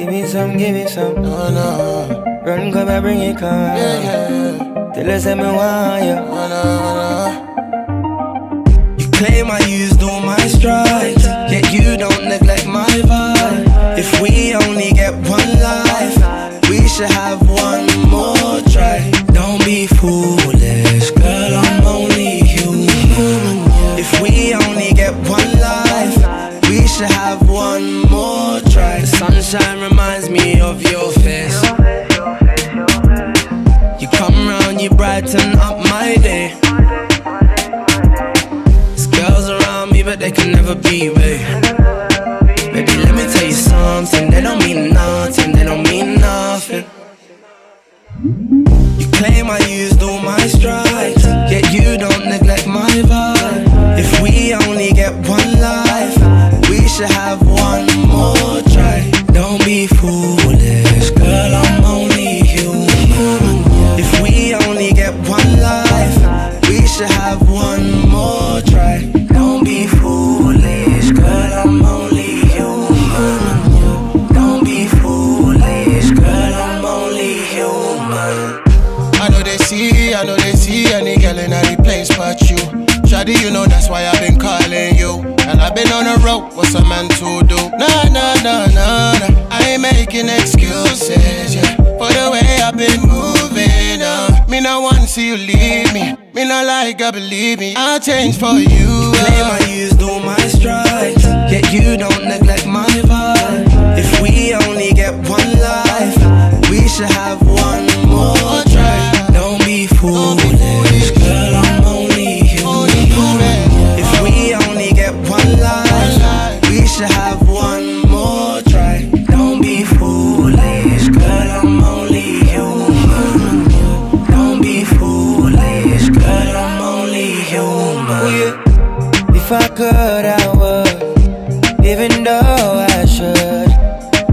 Give me some, give me some. No, no. Run, come and bring it, come. Yeah, yeah. Tell us me why you. No, no, You claim I used all my strides, yet you don't neglect my vibe. If we only get one life, we should have one more try. Don't be foolish, have one more try. The sunshine reminds me of your face. You come round, you brighten up my day. There's girls around me, but they can never be, babe. Baby, let me tell you something. They don't mean nothing, they don't mean nothing. You claim I used all my strides, human. I know they see, I know they see any girl in any place but you. Shawty, you know that's why I've been calling you. And I've been on the road, what's a man to do? Nah, nah, nah, nah, nah. I ain't making excuses, yeah. For the way I've been moving, uh. Me no want to see you leave me. Me not like I believe me. I'll change for you. Claim human. If I could, I would, even though I should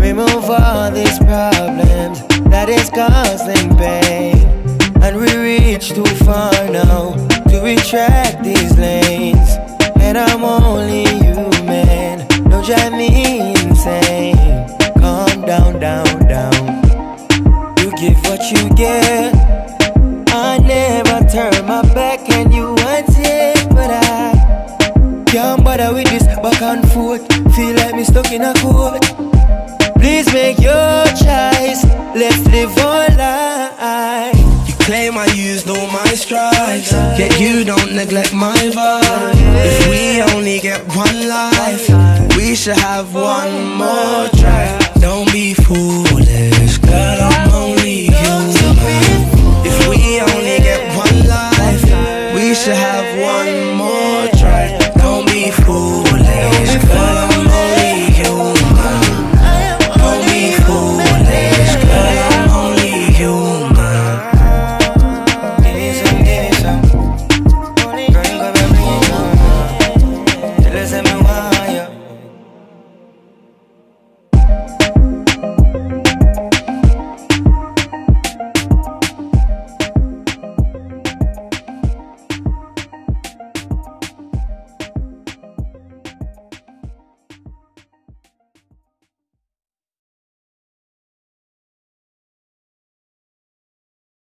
remove all these problems that is causing pain. And we reach too far now to retract these lanes. And I'm only human, don't drive me insane. Calm down, down, down. You give what you get. In a court. Please make your choice. Let's live our life. You claim I used all my strides, yet you don't neglect my vibe. If we only get one life, we should have one more